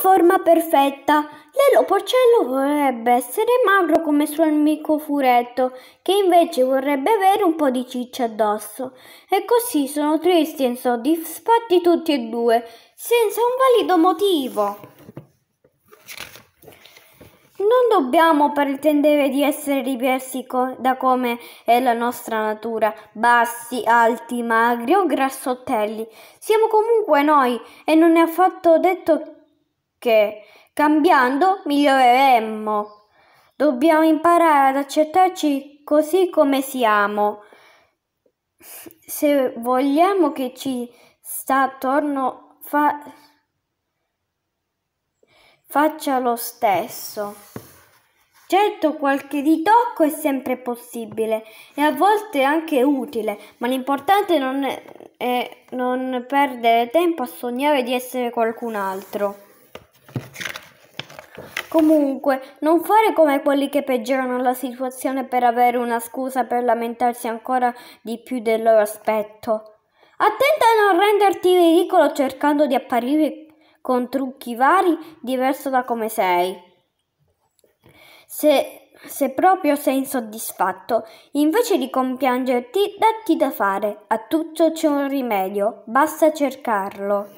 forma perfetta. Lelo Porcello vorrebbe essere magro come suo amico Furetto, che invece vorrebbe avere un po' di ciccia addosso. E così sono tristi e insoddisfatti tutti e due, senza un valido motivo. Non dobbiamo pretendere di essere diversi co- da come è la nostra natura, bassi, alti, magri o grassottelli. Siamo comunque noi e non è affatto detto che cambiando miglioreremmo. Dobbiamo imparare ad accettarci così come siamo. Se vogliamo che ci sta attorno, fa- faccia lo stesso. Certo, qualche ritocco è sempre possibile e a volte anche utile, ma l'importante non è, è non perdere tempo a sognare di essere qualcun altro. Comunque, non fare come quelli che peggiorano la situazione per avere una scusa per lamentarsi ancora di più del loro aspetto. Attenta a non renderti ridicolo cercando di apparire con trucchi vari diverso da come sei. Se, se proprio sei insoddisfatto, invece di compiangerti, datti da fare. A tutto c'è un rimedio, basta cercarlo.